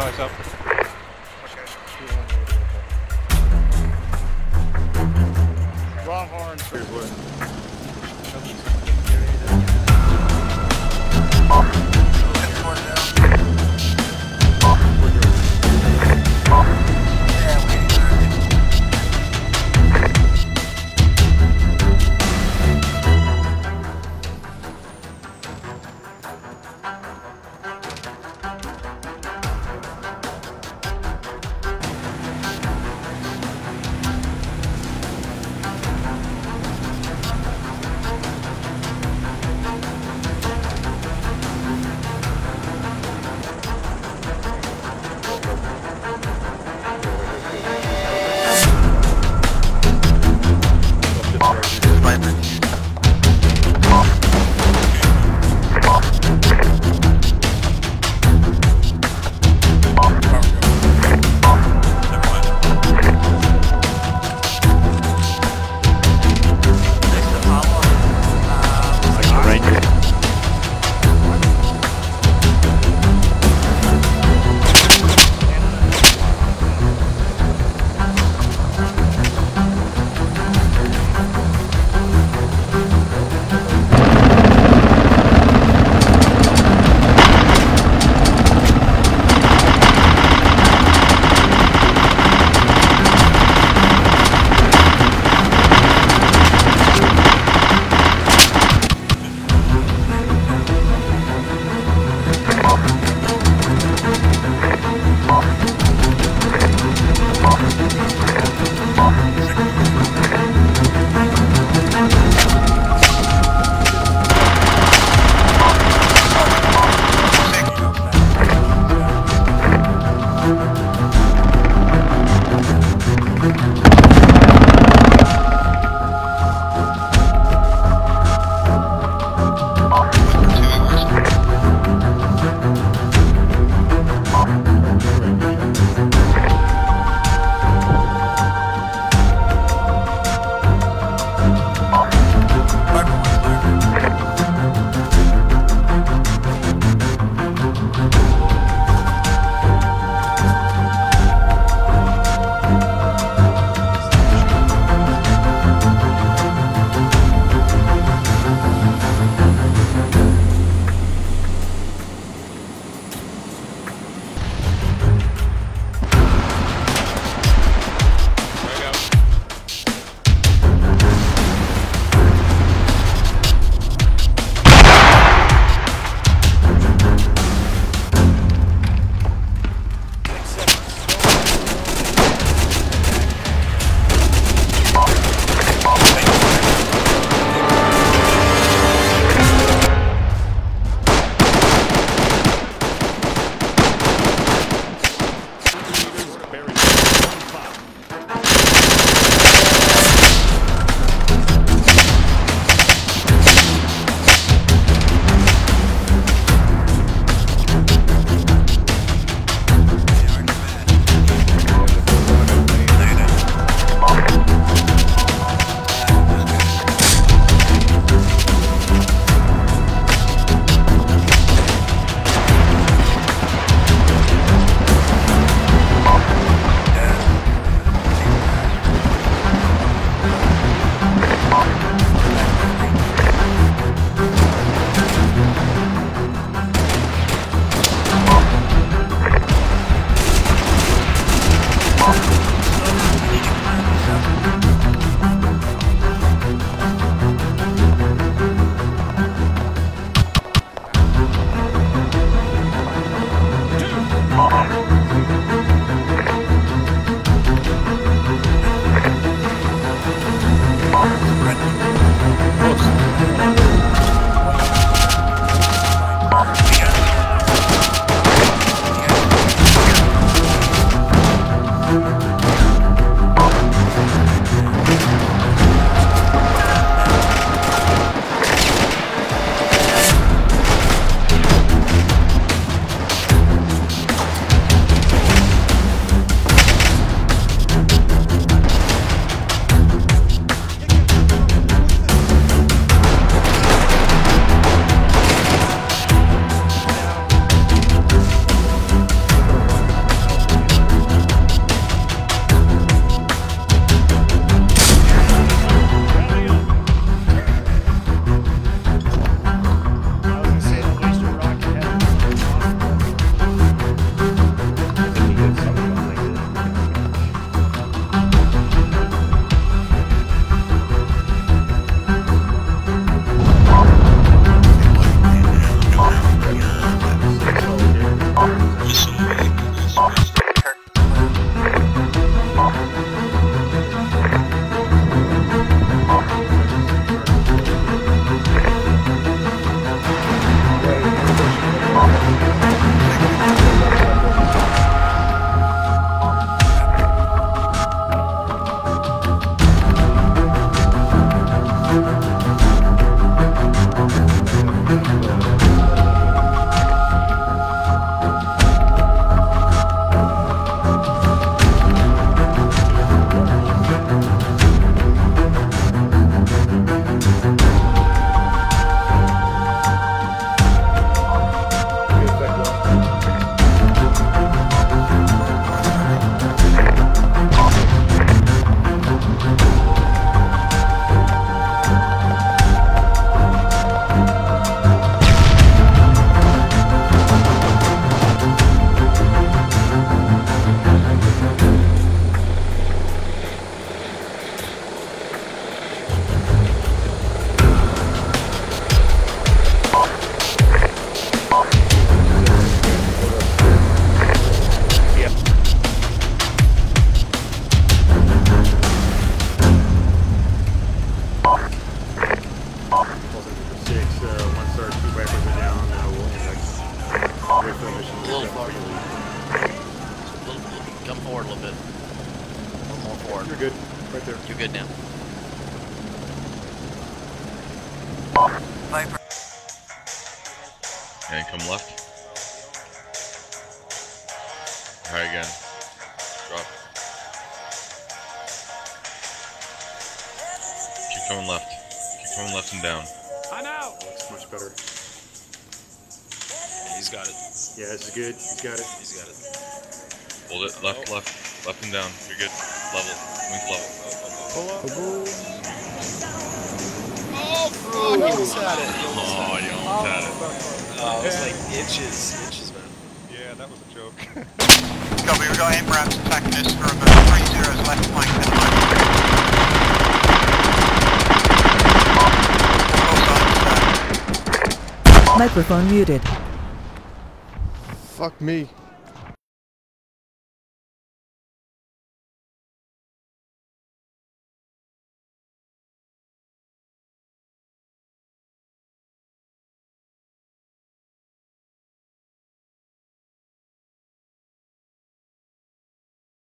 you split you guys up. Little forward. A little, little- come forward a little bit. A little more forward. You're good. Right there. You're good now. Viper. And come left. Try again. Drop. Keep going left. Keep going left and down. I know. Looks much better. He's got it. Yeah, this is good. He's got it. He's got it. Hold it. Left, left. Left and down. You're good. Level. Wings level. Oh, he almost had it. He almost Oh, had it. you almost had it. Oh, it was like inches, inches, man. Yeah, that was a joke. Copy, we've got Abrams attacking us from uh, three zeros left flank at the moment. All sides, Microphone muted. Fuck me.